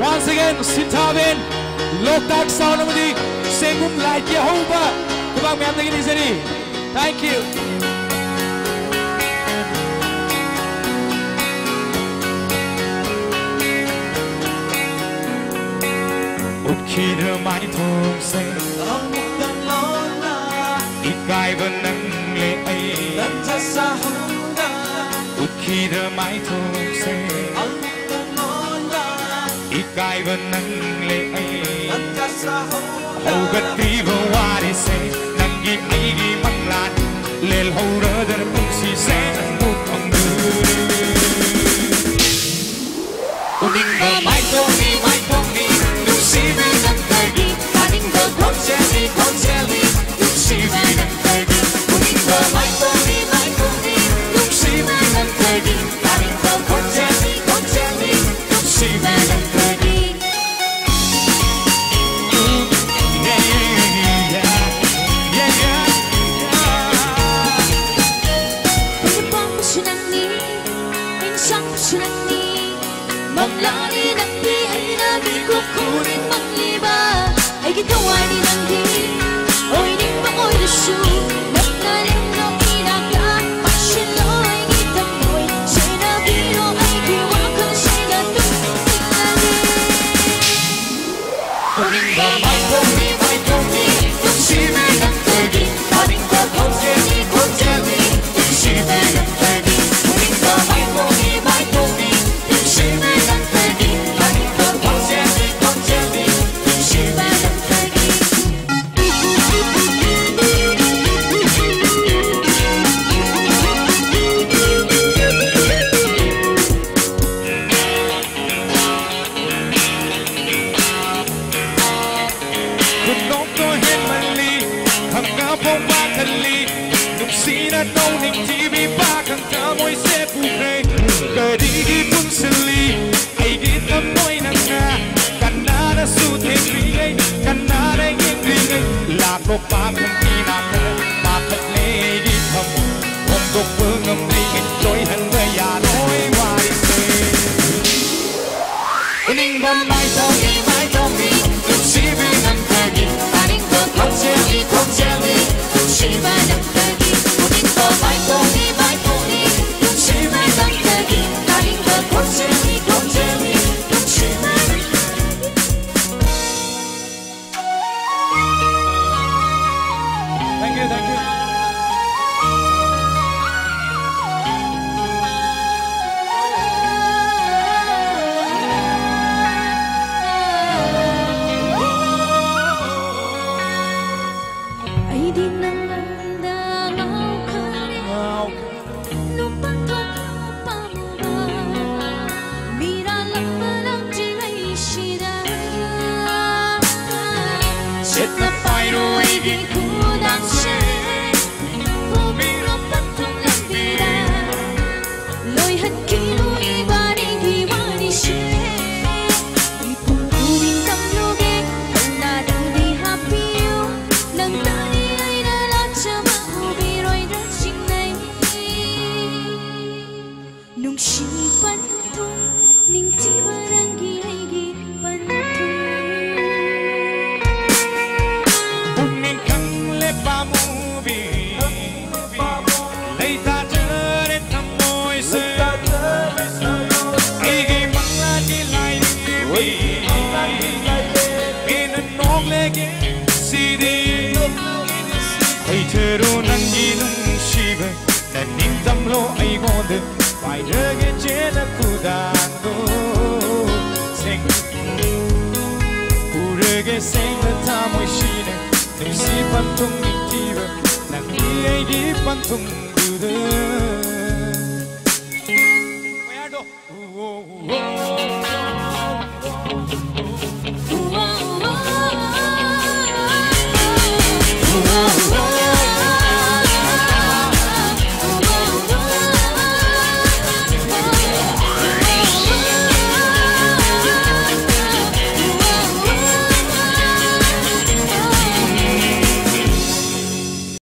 Once again, xin chào bên. Lộc Tác sau năm đi Sẽ cũng lại Jehovah. Các bạn mẹ em thấy đi Thank you. Một khi đưa mãi thơm say. Ang magdalona Ika'y ba nang liay Nandiyan sa huna Một khi đưa mãi Ang magdalona Huna Hầu đi vào hoa để xe Nang ghi ấy ghi lan Lên hầu rỡ đỡ bụng xì xe Một ông người Kuning ba mai toni mai toni Nung sibi ng tagi Kaning ba konjeli konjeli Nung Maglani ng di Ay nabi ko kunin mangliba Ay gitawa ni đi di đi. Hang nga po makali Nung sinanaw ng TV Bakang kamoy sa buhay Kadigi pun sili Ay gitamoy na nga Kanara sutay bigay Kanara ingingay Lako pa kung pinaka Bakit lagi ka mo Kung dukong ang bigay Joy hanggayan Oy warisay Kuning ba mai toni mai toni Set the fire away, get cool and shake. Ay tero ng ginong shiba Nanintamlo ay gonde Phải rơi trên aku dando Sing Purege senga tamoy shine Nung si pantong itiba Nang iyay di pantong duda Where do? Oh, oh, oh.